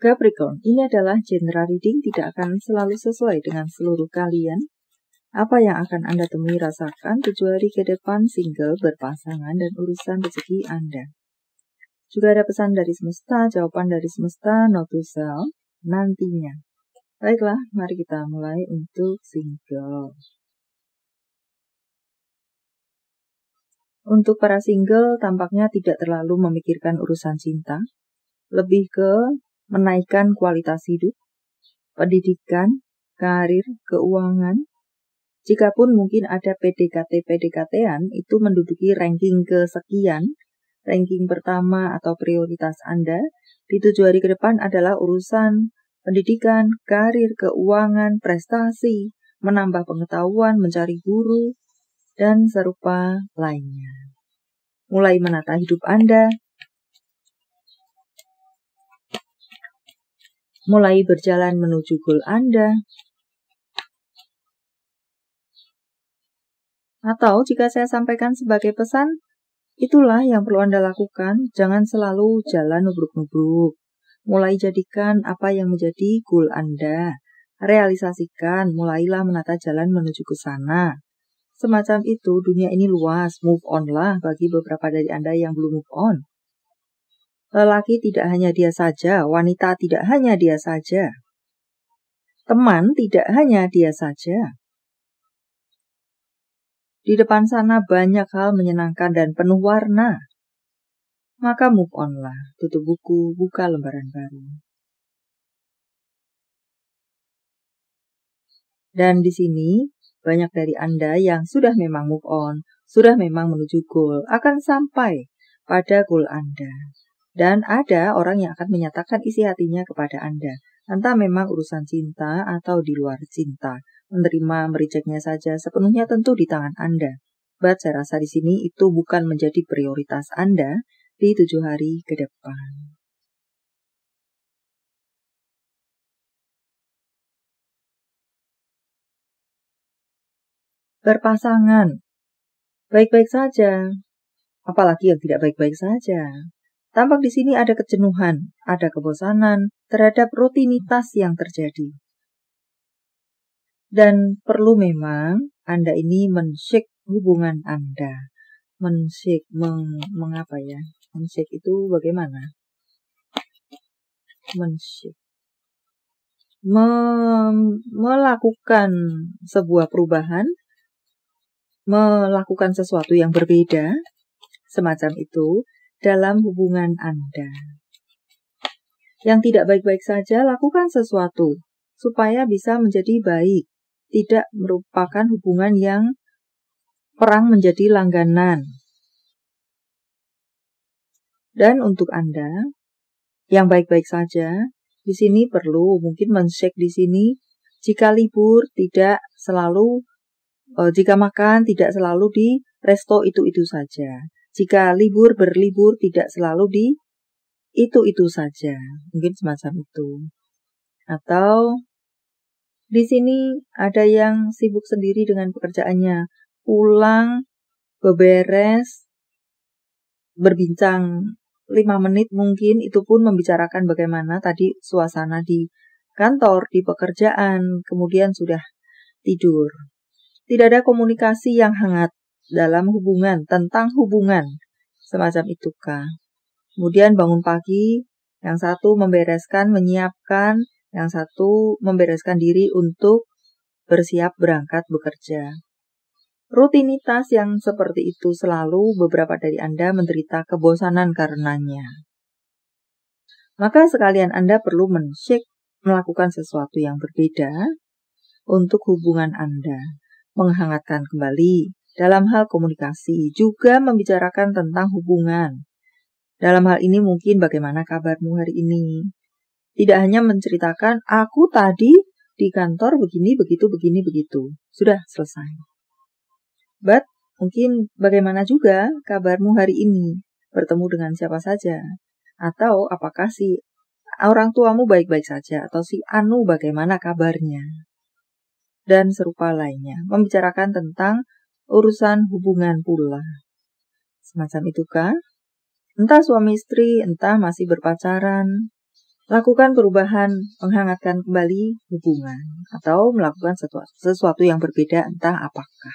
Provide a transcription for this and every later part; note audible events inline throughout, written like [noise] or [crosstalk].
Capricorn, ini adalah general reading tidak akan selalu sesuai dengan seluruh kalian. Apa yang akan Anda temui rasakan tujuh hari ke depan single, berpasangan, dan urusan rezeki Anda. Juga ada pesan dari semesta, jawaban dari semesta, not to self, nantinya. Baiklah, mari kita mulai untuk single. Untuk para single, tampaknya tidak terlalu memikirkan urusan cinta, lebih ke menaikkan kualitas hidup, pendidikan, karir, keuangan. Jikapun mungkin ada PDKT-PDKT-an, itu menduduki ranking kesekian, ranking pertama atau prioritas Anda, di tujuh hari ke depan adalah urusan pendidikan, karir, keuangan, prestasi, menambah pengetahuan, mencari guru, dan serupa lainnya. Mulai menata hidup Anda, mulai berjalan menuju goal Anda. Atau jika saya sampaikan sebagai pesan, itulah yang perlu Anda lakukan, jangan selalu jalan nubruk-nubruk. Mulai jadikan apa yang menjadi goal Anda. Realisasikan, mulailah menata jalan menuju ke sana. Semacam itu, dunia ini luas, move on lah bagi beberapa dari Anda yang belum move on. Lelaki tidak hanya dia saja, wanita tidak hanya dia saja. Teman tidak hanya dia saja. Di depan sana banyak hal menyenangkan dan penuh warna. Maka move on lah, tutup buku, buka lembaran baru. Dan di sini, banyak dari Anda yang sudah memang move on, sudah memang menuju goal, akan sampai pada goal Anda. Dan ada orang yang akan menyatakan isi hatinya kepada Anda. Entah memang urusan cinta atau di luar cinta. Menerima, merejeknya saja sepenuhnya tentu di tangan Anda. But saya rasa di sini itu bukan menjadi prioritas Anda di tujuh hari ke depan. Berpasangan. Baik-baik saja. Apalagi yang tidak baik-baik saja. Tampak di sini ada kejenuhan, ada kebosanan terhadap rutinitas yang terjadi. Dan perlu memang Anda ini men-shake hubungan Anda. Men-shake, meng, mengapa ya? Men-shake itu bagaimana? Men-shake. Mem melakukan sebuah perubahan, melakukan sesuatu yang berbeda, semacam itu, dalam hubungan Anda. Yang tidak baik-baik saja, lakukan sesuatu supaya bisa menjadi baik, tidak merupakan hubungan yang perang menjadi langganan. Dan untuk Anda yang baik-baik saja, di sini perlu mungkin men-shake di sini jika libur tidak selalu eh, jika makan tidak selalu di resto itu-itu saja. Jika libur berlibur tidak selalu di itu-itu saja. Mungkin semacam itu. Atau di sini ada yang sibuk sendiri dengan pekerjaannya. Pulang, beberes, berbincang 5 menit mungkin itu pun membicarakan bagaimana tadi suasana di kantor, di pekerjaan, kemudian sudah tidur. Tidak ada komunikasi yang hangat dalam hubungan, tentang hubungan. Semacam itu kah? Kemudian bangun pagi, yang satu membereskan, menyiapkan, yang satu membereskan diri untuk bersiap berangkat bekerja. Rutinitas yang seperti itu selalu beberapa dari Anda menderita kebosanan karenanya. Maka sekalian Anda perlu men-shake melakukan sesuatu yang berbeda untuk hubungan Anda, menghangatkan kembali dalam hal komunikasi, juga membicarakan tentang hubungan. Dalam hal ini mungkin bagaimana kabarmu hari ini. Tidak hanya menceritakan, aku tadi di kantor begini, begitu, begini, begitu. Sudah selesai. But, mungkin bagaimana juga kabarmu hari ini. Bertemu dengan siapa saja. Atau apakah si orang tuamu baik-baik saja. Atau si Anu bagaimana kabarnya. Dan serupa lainnya. Membicarakan tentang urusan hubungan pula. Semacam itu kah? Entah suami istri, entah masih berpacaran, Lakukan perubahan, menghangatkan kembali hubungan, atau melakukan sesuatu yang berbeda, entah apakah.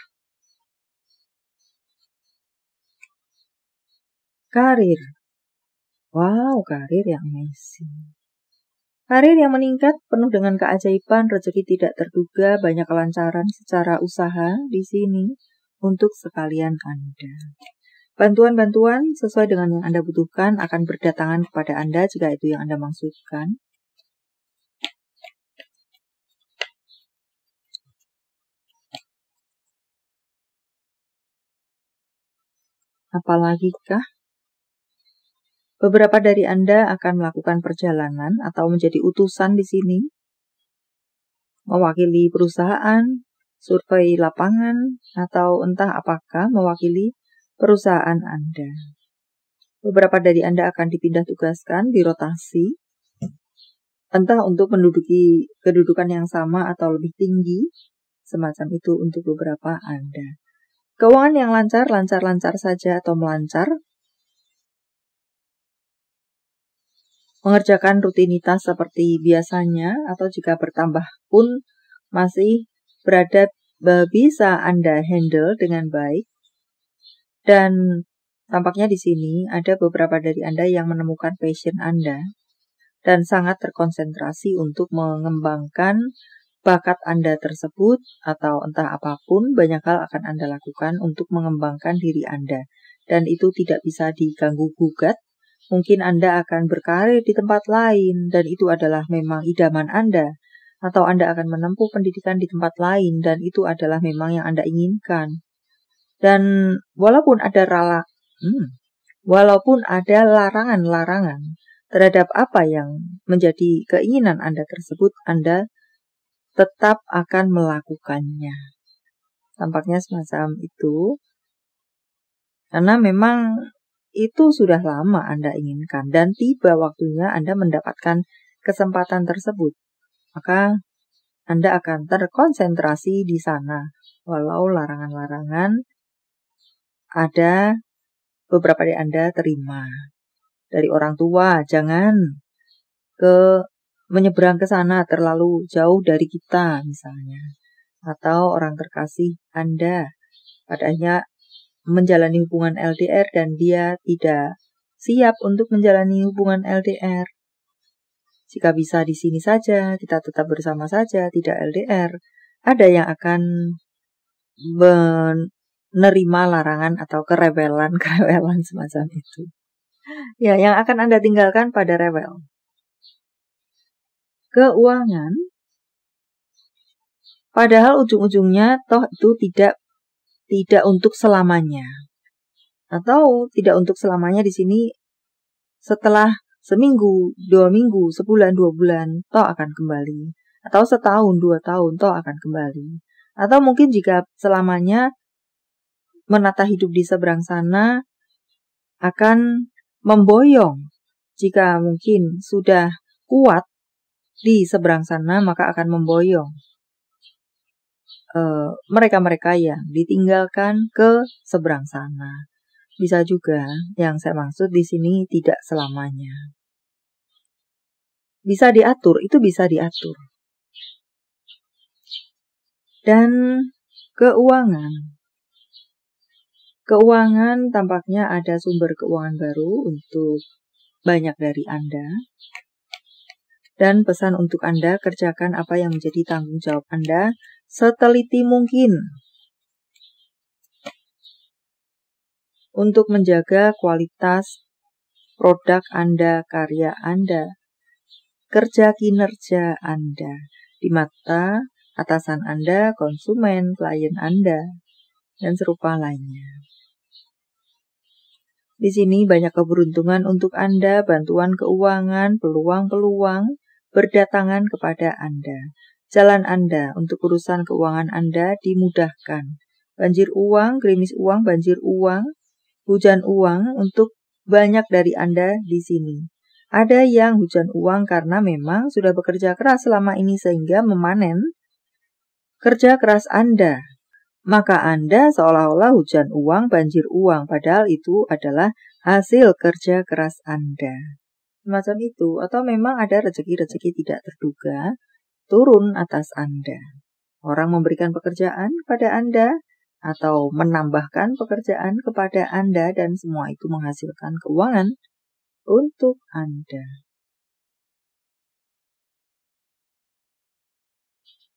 Karir. Wow, karir yang amazing. Karir yang meningkat penuh dengan keajaiban, rezeki tidak terduga, banyak kelancaran secara usaha di sini untuk sekalian Anda. Bantuan-bantuan sesuai dengan yang Anda butuhkan akan berdatangan kepada Anda jika itu yang Anda maksudkan. Apalagi kah? Beberapa dari Anda akan melakukan perjalanan atau menjadi utusan di sini, mewakili perusahaan, survei lapangan, atau entah apakah mewakili perusahaan Anda. Beberapa dari Anda akan dipindah tugaskan, dirotasi, entah untuk menduduki kedudukan yang sama atau lebih tinggi, semacam itu untuk beberapa Anda. Keuangan yang lancar, lancar-lancar saja atau melancar, mengerjakan rutinitas seperti biasanya atau jika bertambah pun masih berada bisa Anda handle dengan baik. Dan tampaknya di sini ada beberapa dari Anda yang menemukan passion Anda dan sangat terkonsentrasi untuk mengembangkan bakat Anda tersebut atau entah apa pun banyak hal akan Anda lakukan untuk mengembangkan diri Anda dan itu tidak bisa diganggu gugat. Mungkin Anda akan berkarir di tempat lain dan itu adalah memang idaman Anda atau Anda akan menempuh pendidikan di tempat lain dan itu adalah memang yang Anda inginkan. Dan walaupun ada rala, hmm, walaupun ada larangan-larangan terhadap apa yang menjadi keinginan Anda tersebut, Anda tetap akan melakukannya. Tampaknya semacam itu. Karena memang itu sudah lama Anda inginkan dan tiba waktunya Anda mendapatkan kesempatan tersebut. Maka Anda akan terkonsentrasi di sana. Walau larangan-larangan ada beberapa dari Anda terima. Dari orang tua, jangan ke menyeberang ke sana terlalu jauh dari kita misalnya. Atau orang terkasih Anda padanya menjalani hubungan LDR dan dia tidak siap untuk menjalani hubungan LDR. Jika bisa di sini saja, kita tetap bersama saja, tidak LDR. Ada yang akan menerima larangan atau kerebelan-kerebelan [laughs] semacam itu. Ya, yang akan Anda tinggalkan pada rebel. Keuangan, padahal ujung-ujungnya toh itu tidak tidak untuk selamanya. Atau tidak untuk selamanya di sini setelah seminggu, dua minggu, sebulan, dua bulan, toh akan kembali. Atau setahun, dua tahun, toh akan kembali. Atau mungkin jika selamanya menata hidup di seberang sana akan memboyong. Jika mungkin sudah kuat di seberang sana, maka akan memboyong eh, mereka-mereka yang ditinggalkan ke seberang sana. Bisa juga yang saya maksud di sini tidak selamanya. Bisa diatur, itu bisa diatur. Dan keuangan. Keuangan tampaknya ada sumber keuangan baru untuk banyak dari Anda. Dan pesan untuk Anda, kerjakan apa yang menjadi tanggung jawab Anda seteliti mungkin. Untuk menjaga kualitas produk Anda, karya Anda, kerja kinerja Anda di mata atasan Anda, konsumen, klien Anda, dan serupa lainnya. Di sini banyak keberuntungan untuk Anda, bantuan keuangan, peluang-peluang berdatangan kepada Anda. Jalan Anda untuk urusan keuangan Anda dimudahkan. Banjir uang, gerimis uang, banjir uang, hujan uang untuk banyak dari Anda di sini. Ada yang hujan uang karena memang sudah bekerja keras selama ini sehingga memanen kerja keras Anda maka Anda seolah-olah hujan uang, banjir uang, padahal itu adalah hasil kerja keras Anda. Semacam itu. Atau memang ada rezeki-rezeki tidak terduga turun atas Anda. Orang memberikan pekerjaan pada Anda atau menambahkan pekerjaan kepada Anda dan semua itu menghasilkan keuangan untuk Anda.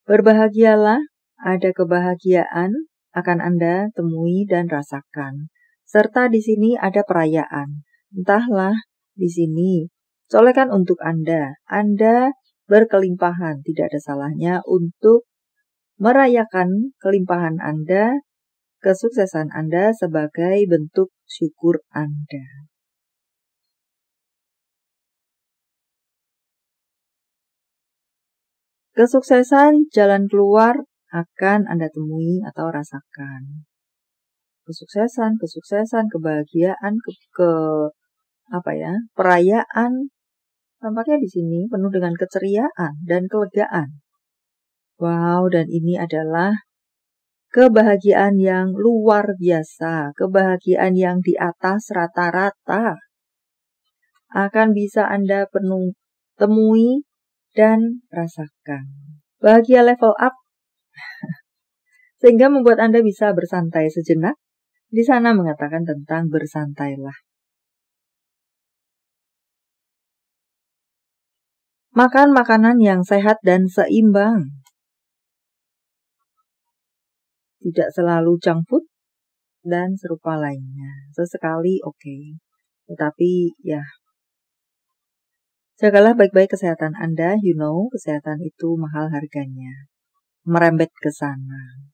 Berbahagialah, ada kebahagiaan akan Anda temui dan rasakan. Serta di sini ada perayaan. Entahlah di sini. Solekan untuk Anda. Anda berkelimpahan. Tidak ada salahnya untuk merayakan kelimpahan Anda, kesuksesan Anda sebagai bentuk syukur Anda. Kesuksesan jalan keluar akan Anda temui atau rasakan. Kesuksesan, kesuksesan, kebahagiaan, ke, ke apa ya, perayaan tampaknya di sini penuh dengan keceriaan dan kelegaan. Wow, dan ini adalah kebahagiaan yang luar biasa, kebahagiaan yang di atas rata-rata. Akan bisa Anda penuh temui dan rasakan. Bahagia level up [laughs] sehingga membuat Anda bisa bersantai sejenak. Di sana mengatakan tentang bersantailah. Makan makanan yang sehat dan seimbang. Tidak selalu junk food dan serupa lainnya. Sesekali oke. Okay. Tetapi ya Jagalah baik-baik kesehatan Anda, you know, kesehatan itu mahal harganya. Merembet ke sana.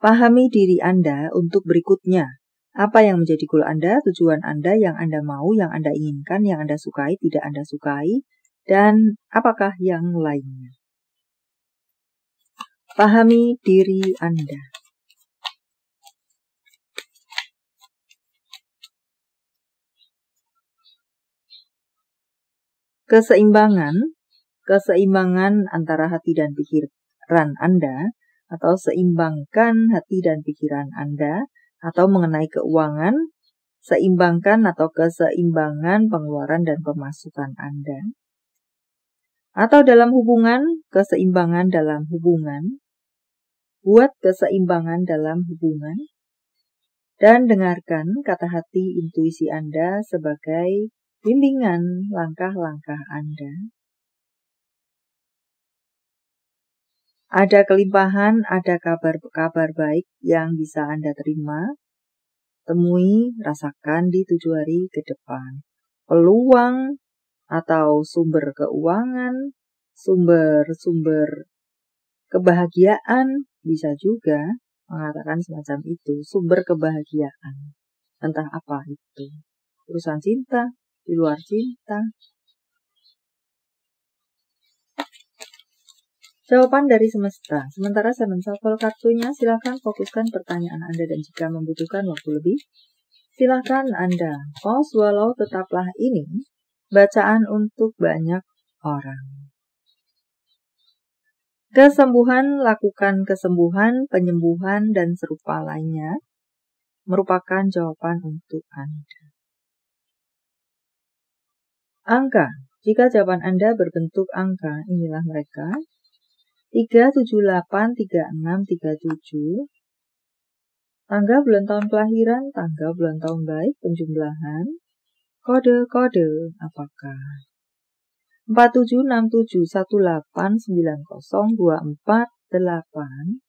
Pahami diri Anda untuk berikutnya. Apa yang menjadi goal Anda, tujuan Anda, yang Anda mau, yang Anda inginkan, yang Anda sukai, tidak Anda sukai, dan apakah yang lainnya. Pahami diri Anda. Keseimbangan, keseimbangan antara hati dan pikiran Anda, atau seimbangkan hati dan pikiran Anda, atau mengenai keuangan, seimbangkan atau keseimbangan pengeluaran dan pemasukan Anda. Atau dalam hubungan, keseimbangan dalam hubungan, buat keseimbangan dalam hubungan, dan dengarkan kata hati intuisi Anda sebagai bimbingan langkah-langkah Anda. Ada kelimpahan, ada kabar-kabar baik yang bisa Anda terima. Temui, rasakan di tujuh hari ke depan. Peluang atau sumber keuangan, sumber-sumber kebahagiaan bisa juga mengatakan semacam itu, sumber kebahagiaan. Entah apa itu. Urusan cinta, di luar cinta. Jawaban dari semesta. Sementara saya menshuffle kartunya, silakan fokuskan pertanyaan Anda dan jika membutuhkan waktu lebih, silakan Anda pause walau tetaplah ini bacaan untuk banyak orang. Kesembuhan, lakukan kesembuhan, penyembuhan, dan serupa lainnya merupakan jawaban untuk Anda. Angka. Jika jawaban Anda berbentuk angka, inilah mereka. 378, 36, 37. Tanggal bulan tahun kelahiran, tanggal bulan tahun baik, penjumlahan. Kode-kode apakah? 4767 1890 24 8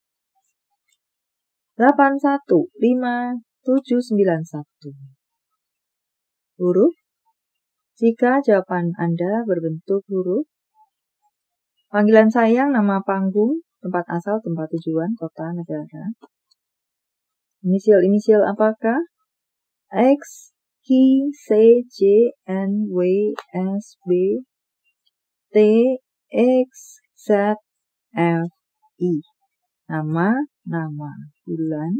81 Huruf jika jawaban Anda berbentuk huruf, panggilan sayang, nama panggung, tempat asal, tempat tujuan, kota, negara. Inisial-inisial apakah? X, K, C, J, N, W, S, B, T, X, Z, F, I. Nama, nama, bulan,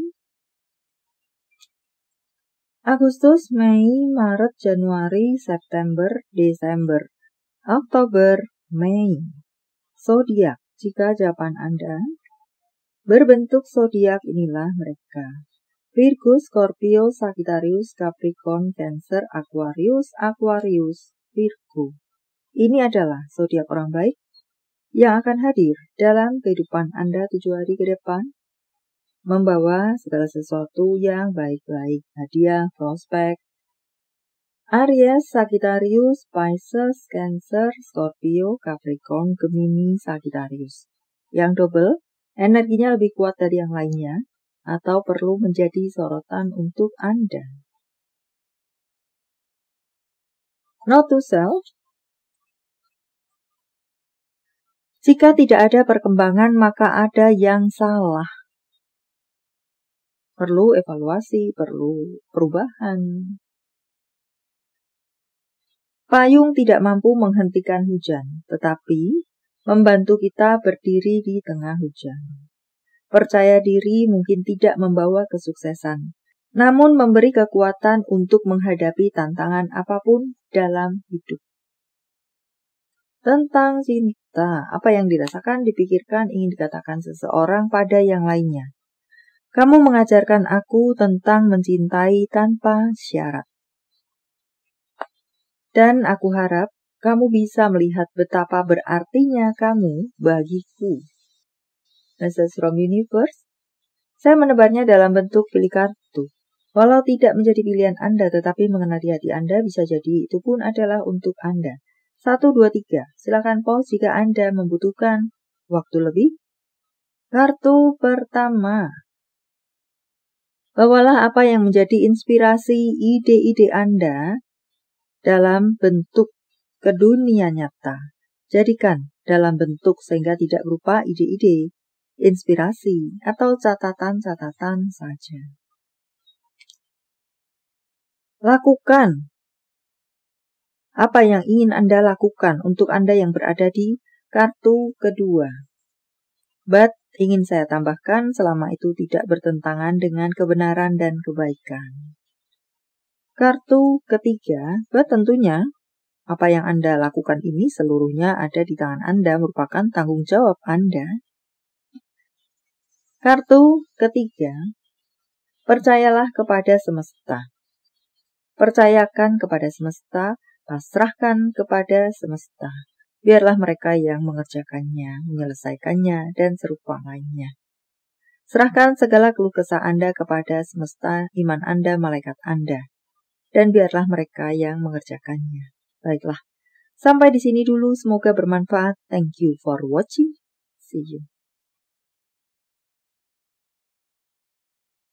Agustus, Mei, Maret, Januari, September, Desember, Oktober, Mei. Zodiak, jika jawaban Anda berbentuk zodiak inilah mereka. Virgo, Scorpio, Sagittarius, Capricorn, Cancer, Aquarius, Aquarius, Virgo. Ini adalah zodiak orang baik yang akan hadir dalam kehidupan Anda tujuh hari ke depan, membawa segala sesuatu yang baik-baik, hadiah, prospek. Aries, Sagittarius, Pisces, Cancer, Scorpio, Capricorn, Gemini, Sagittarius. Yang double, energinya lebih kuat dari yang lainnya, atau perlu menjadi sorotan untuk Anda. Not to self. Jika tidak ada perkembangan, maka ada yang salah. Perlu evaluasi, perlu perubahan. Payung tidak mampu menghentikan hujan, tetapi membantu kita berdiri di tengah hujan. Percaya diri mungkin tidak membawa kesuksesan, namun memberi kekuatan untuk menghadapi tantangan apa pun dalam hidup. Tentang cinta, apa yang dirasakan, dipikirkan, ingin dikatakan seseorang pada yang lainnya. Kamu mengajarkan aku tentang mencintai tanpa syarat. Dan aku harap kamu bisa melihat betapa berartinya kamu bagiku message from universe, saya menebarnya dalam bentuk pilih kartu. Walau tidak menjadi pilihan Anda tetapi mengenali hati Anda bisa jadi itu pun adalah untuk Anda. 1, 2, 3. Silakan pause jika Anda membutuhkan waktu lebih. Kartu pertama. Bawalah apa yang menjadi inspirasi ide-ide Anda dalam bentuk ke dunia nyata. Jadikan dalam bentuk sehingga tidak berupa ide-ide, inspirasi, atau catatan-catatan saja. Lakukan apa yang ingin Anda lakukan untuk Anda yang berada di kartu kedua. But ingin saya tambahkan selama itu tidak bertentangan dengan kebenaran dan kebaikan. Kartu ketiga, tentunya apa yang Anda lakukan ini seluruhnya ada di tangan Anda merupakan tanggung jawab Anda Kartu ketiga, percayalah kepada semesta. Percayakan kepada semesta, pasrahkan kepada semesta. Biarlah mereka yang mengerjakannya, menyelesaikannya, dan serupa lainnya. Serahkan segala keluh kesah Anda kepada semesta, iman Anda, malaikat Anda. Dan biarlah mereka yang mengerjakannya. Baiklah, sampai di sini dulu. Semoga bermanfaat. Thank you for watching. See you.